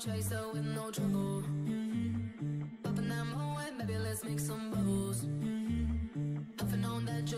chaser, with no trouble. Popping that moe, baby, let's make some bubbles. Puffing on that July.